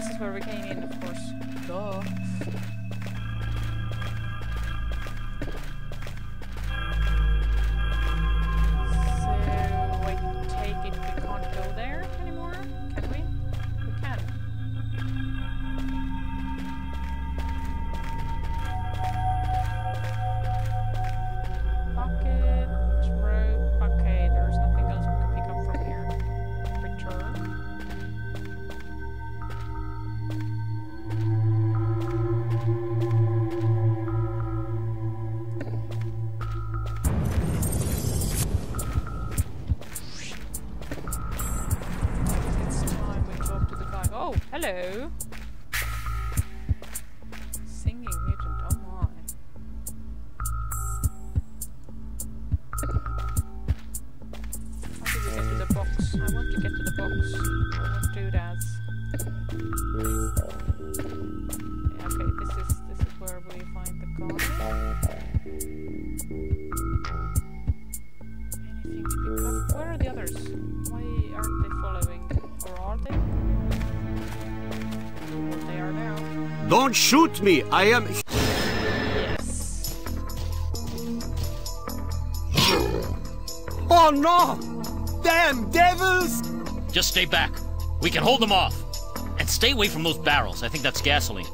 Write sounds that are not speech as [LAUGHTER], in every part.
this is where we came in, of course. Duh. Hello. Don't shoot me! I am... Oh no! Damn devils! Just stay back. We can hold them off. And stay away from those barrels. I think that's gasoline.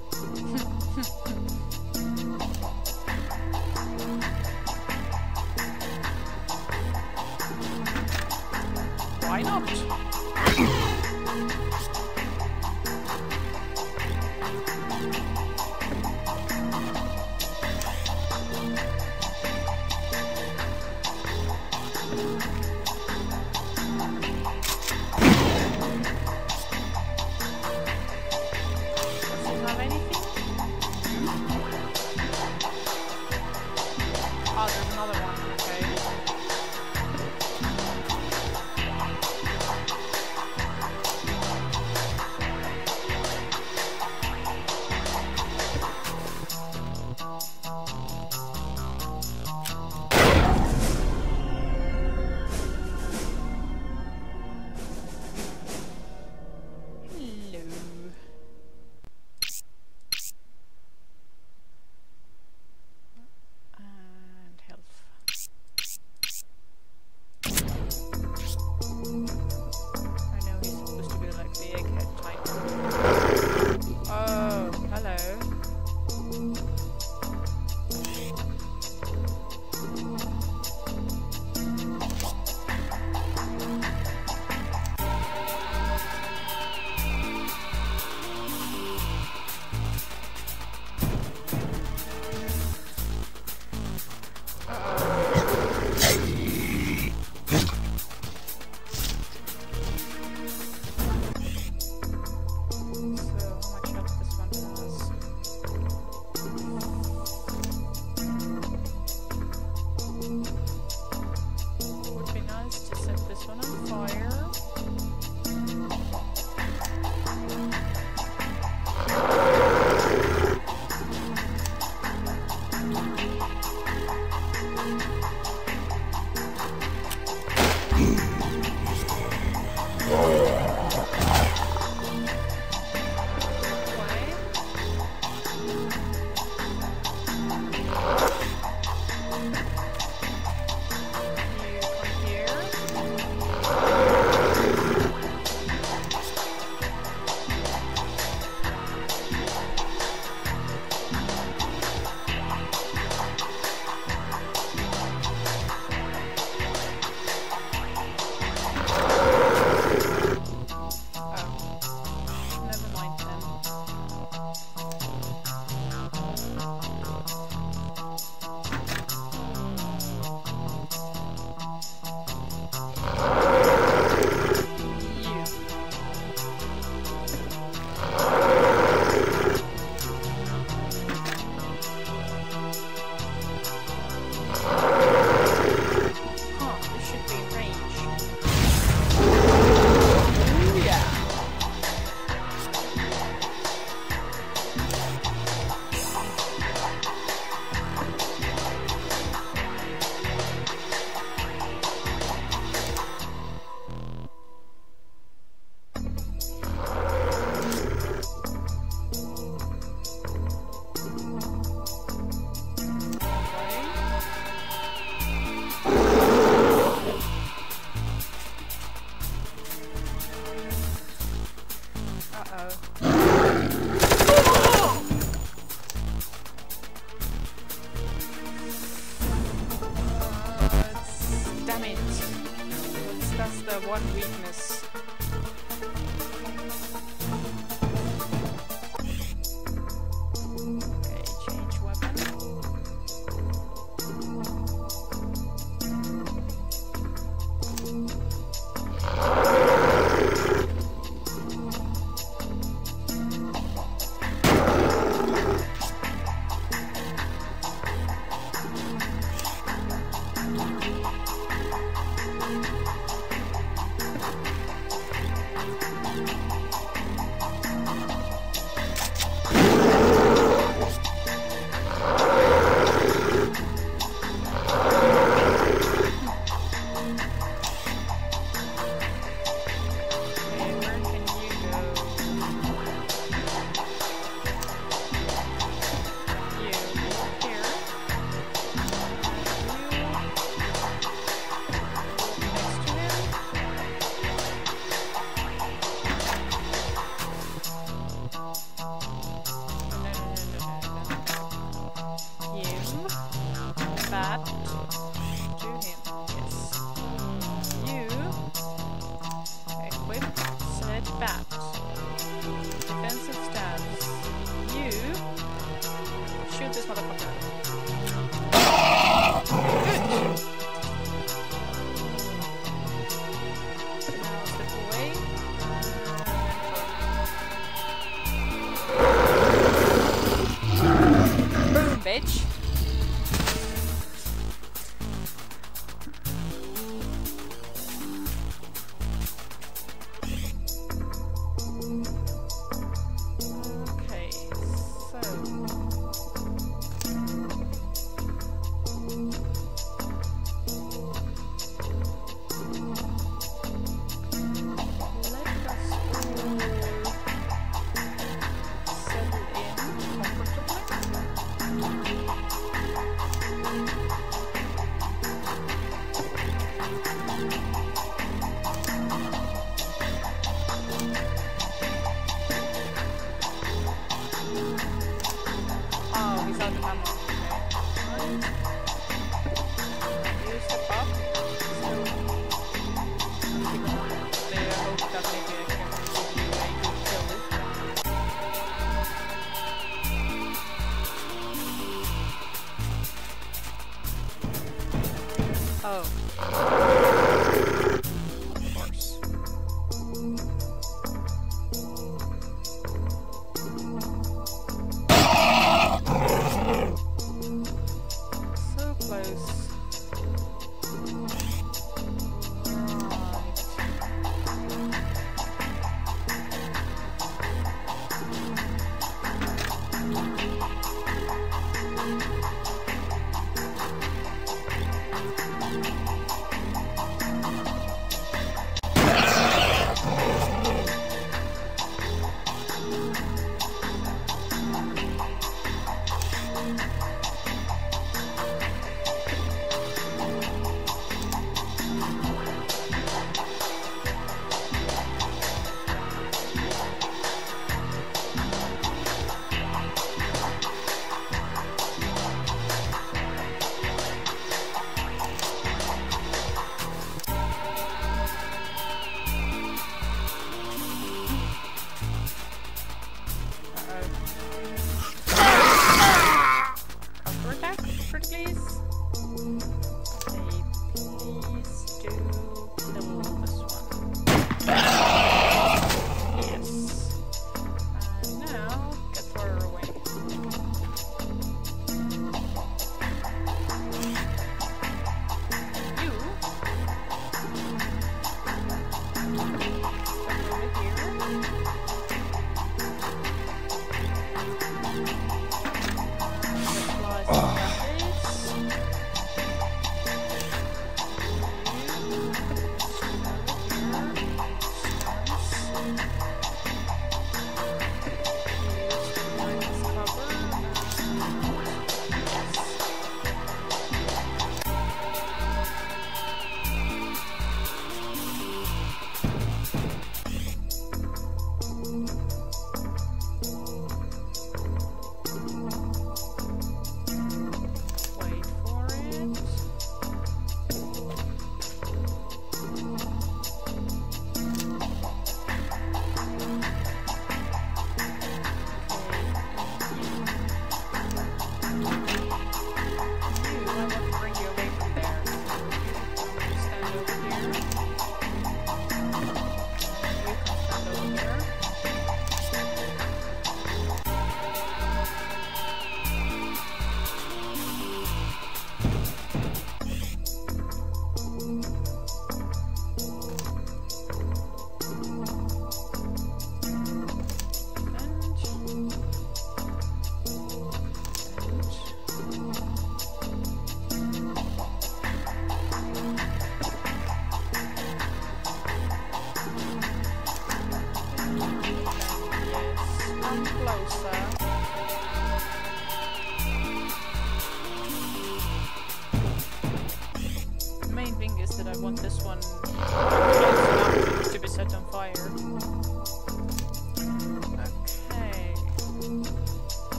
Oh. Peace.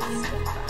ま。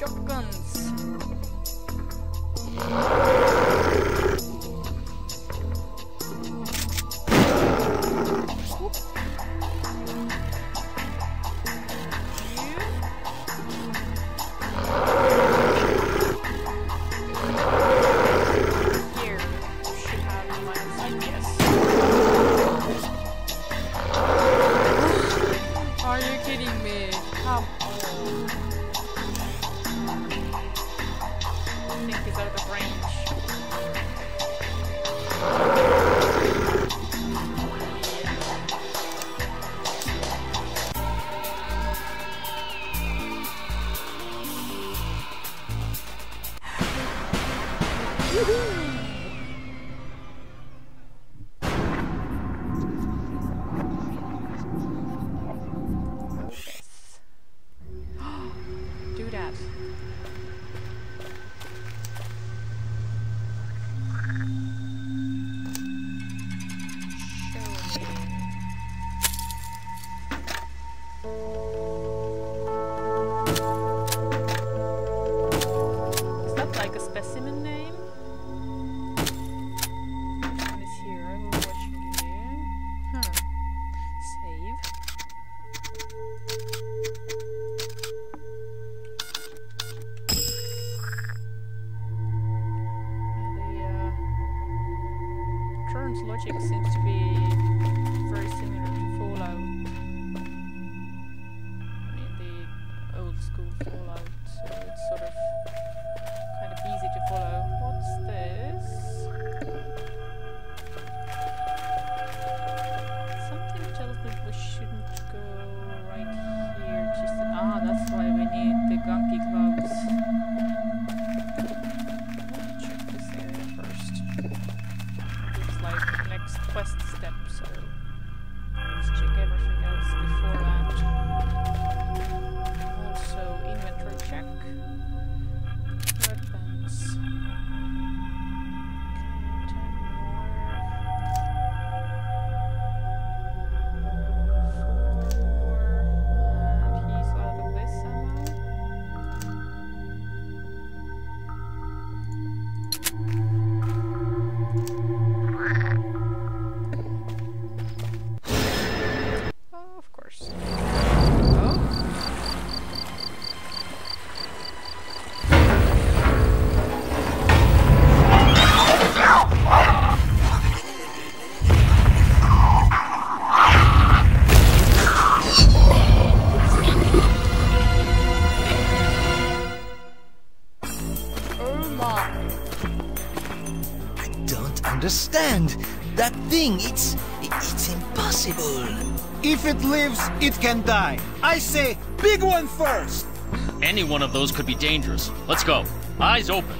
shotgun Bye. lives, it can die. I say, big one first! Any one of those could be dangerous. Let's go. Eyes open.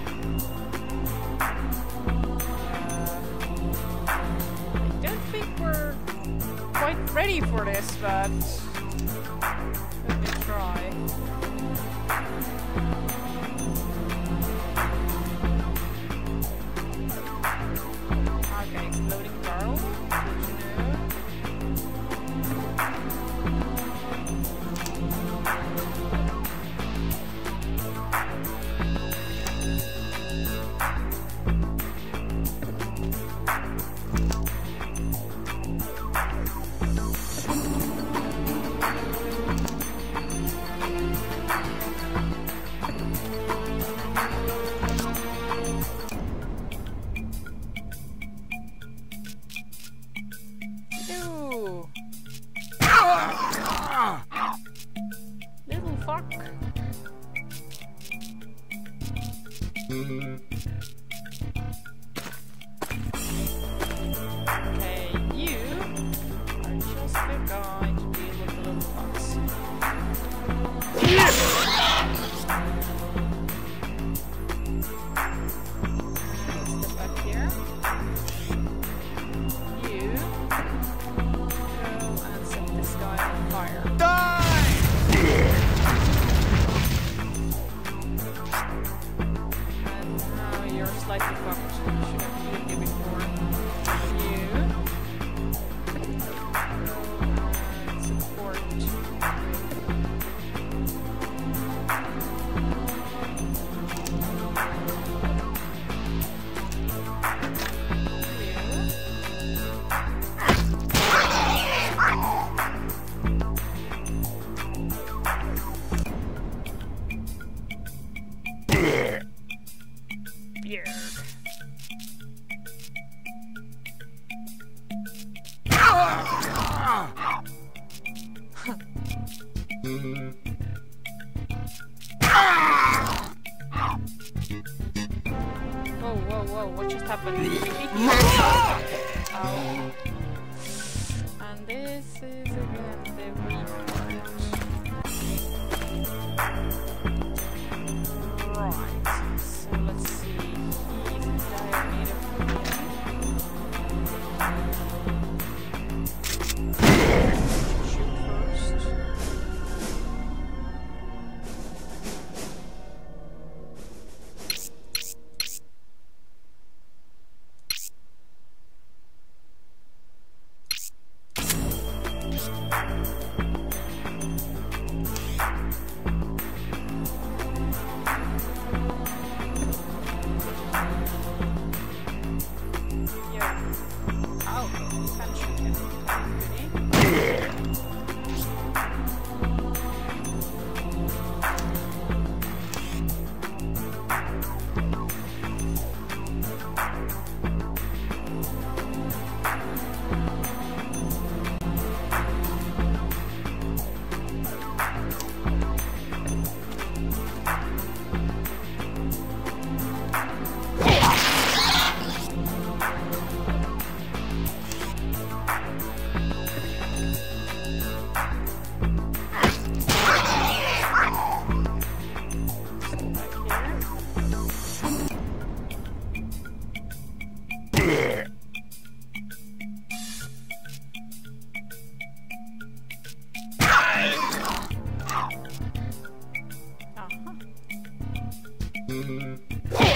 Mm-hmm.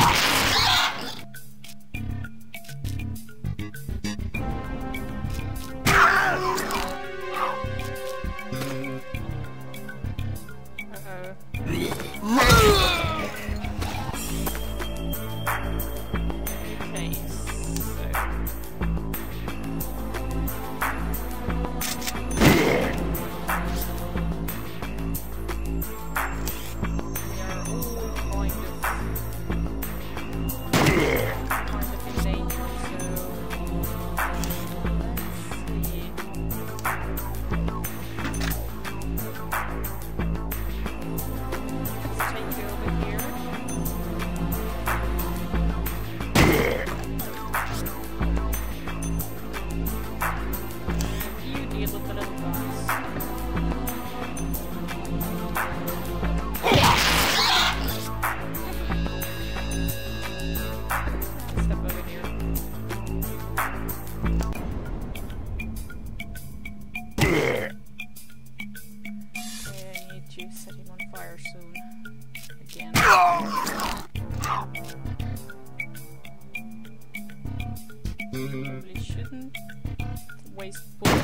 getting on fire soon. Again. Probably shouldn't waste bullets.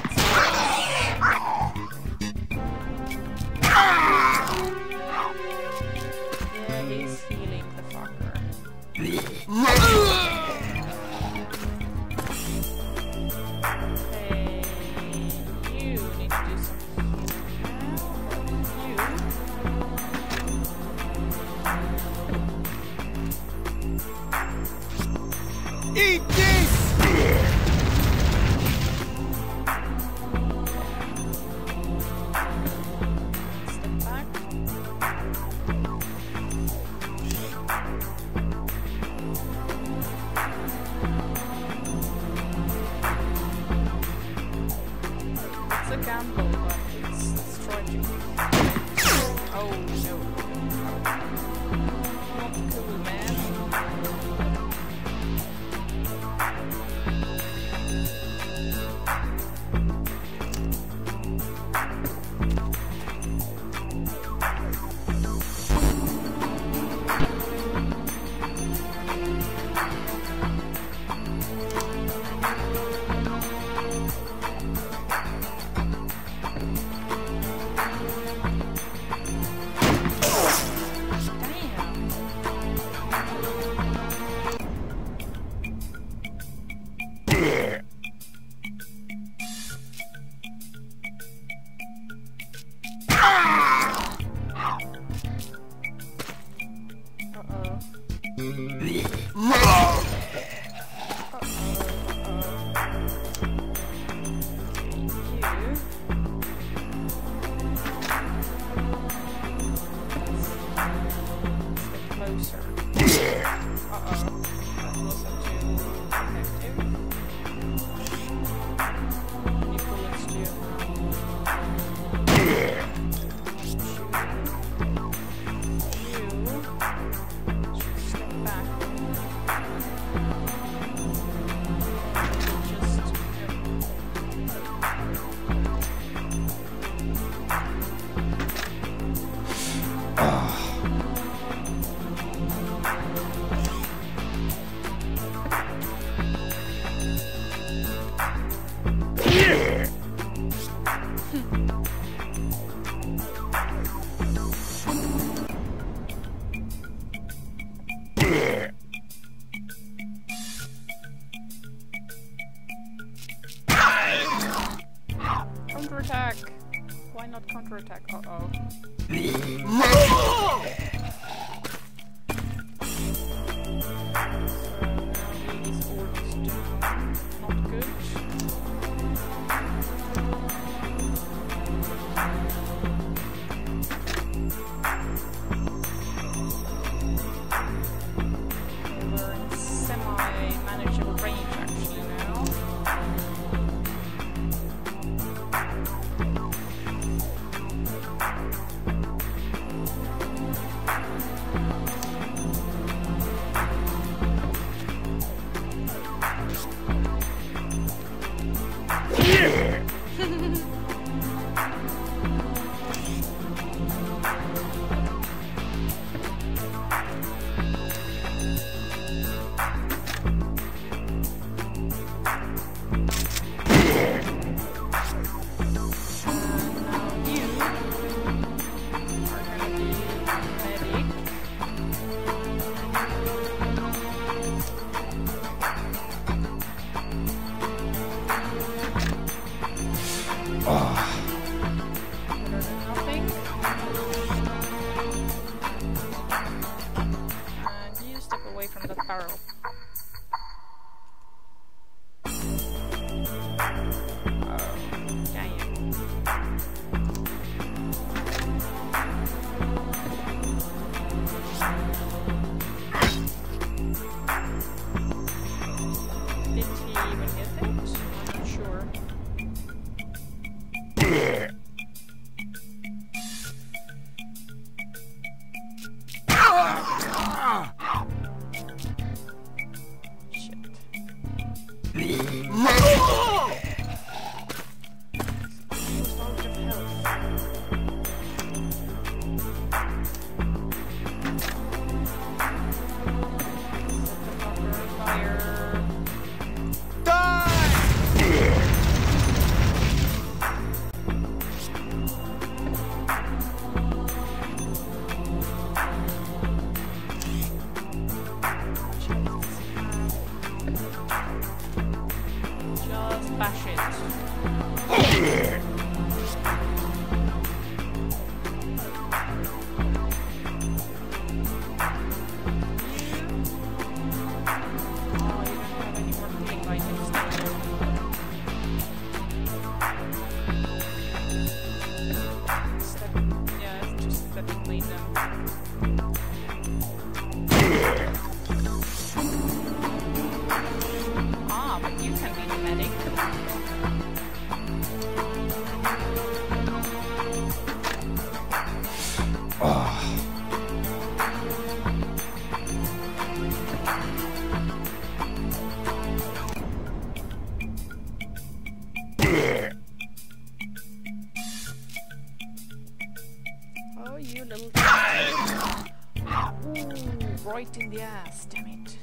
Yeah! Oh, you little... [LAUGHS] Ooh, right in the ass, damn it.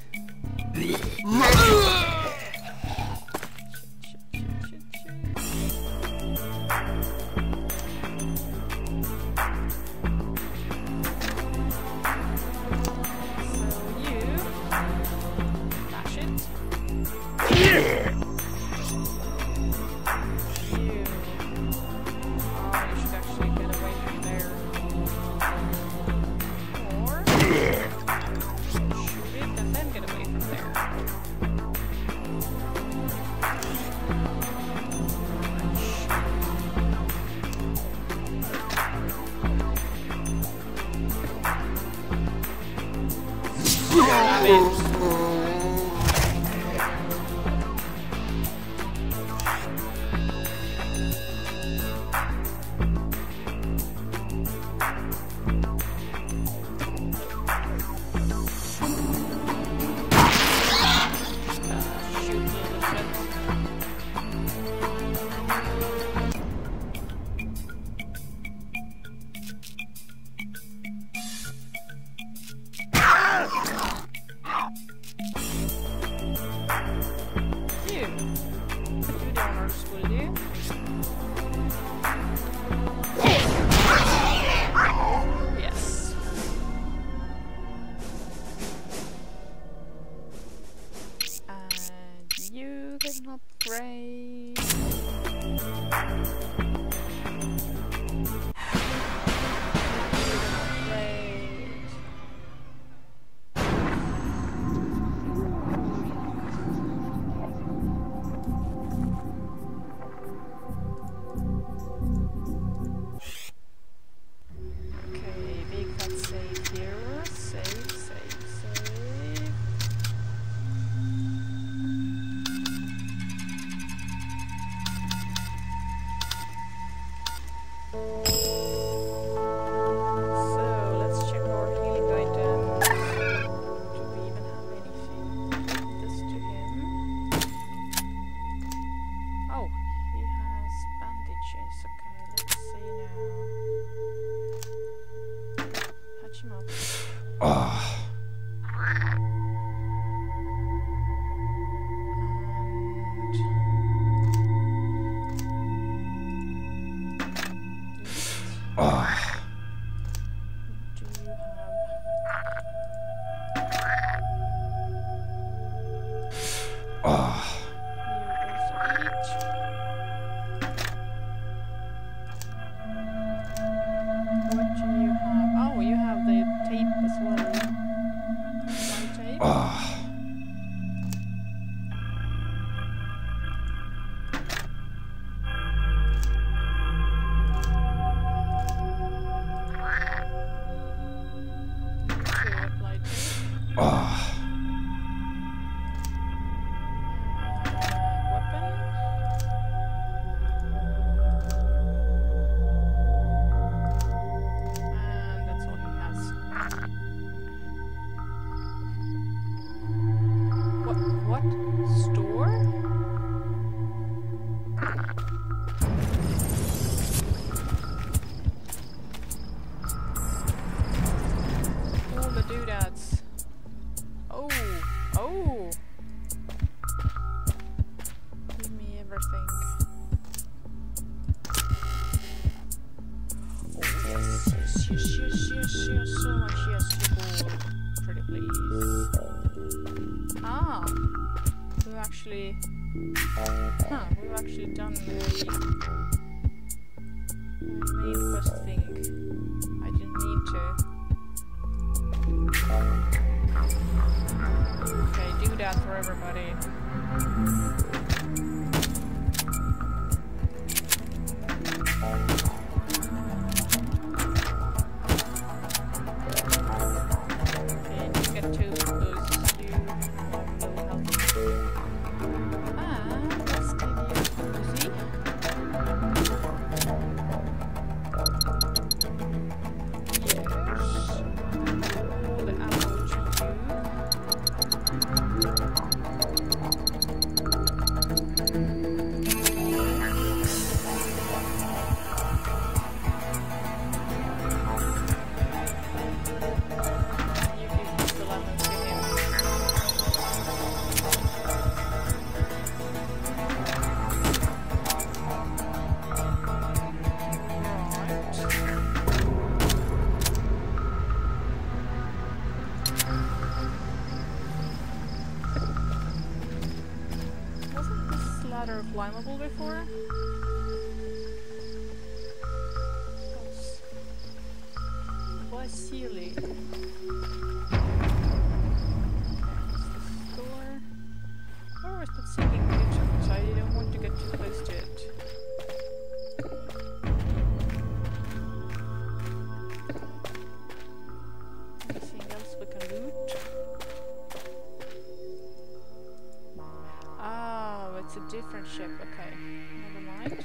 Never mind.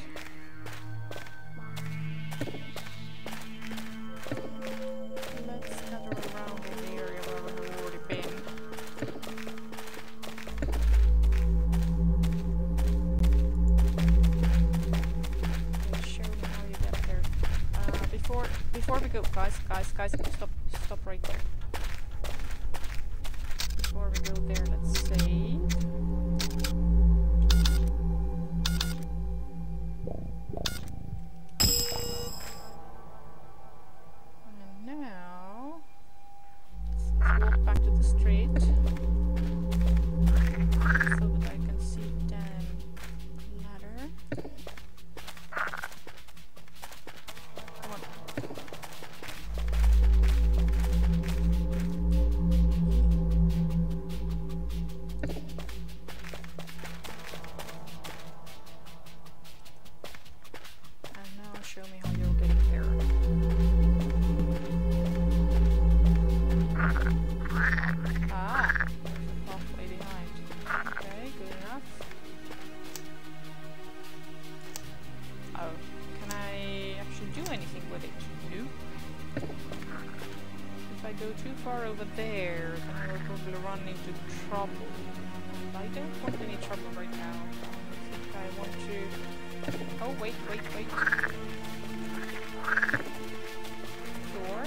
Over there, then I will probably run into trouble. I don't want any trouble right now. I I want to... Oh, wait, wait, wait. Door?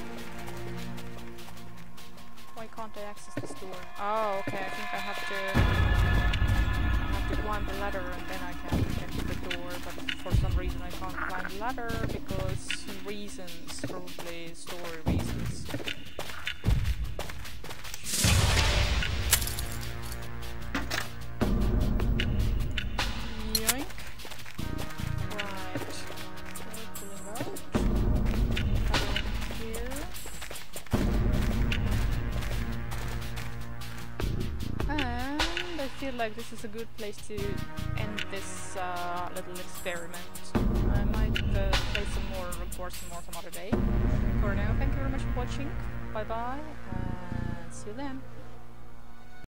Why can't I access this door? Oh, okay, I think I have to... I have to climb the ladder and then I can get to the door, but for some reason I can't climb the ladder because reasons, probably story reasons. A good place to end this uh, little experiment. I might uh, play some more, record some more some other day. For now, thank you very much for watching. Bye bye, and see you then.